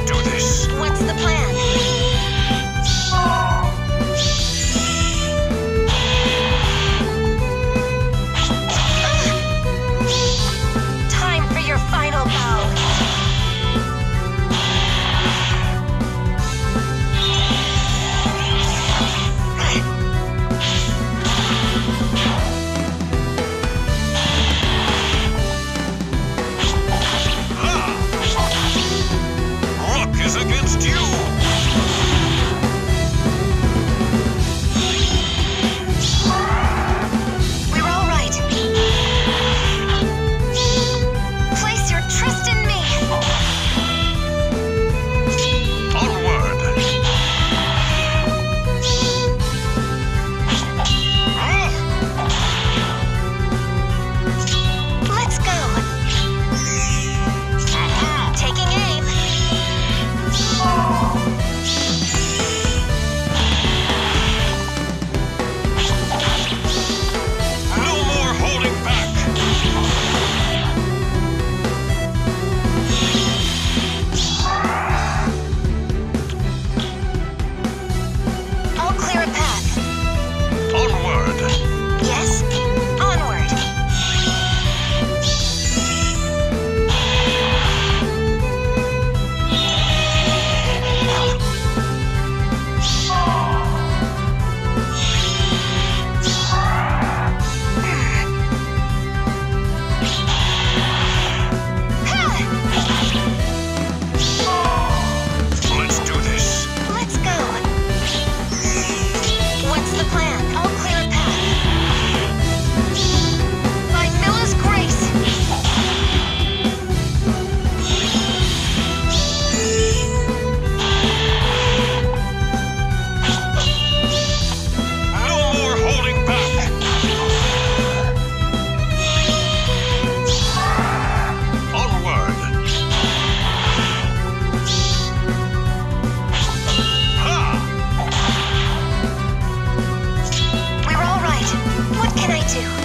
do this. What's Тихо.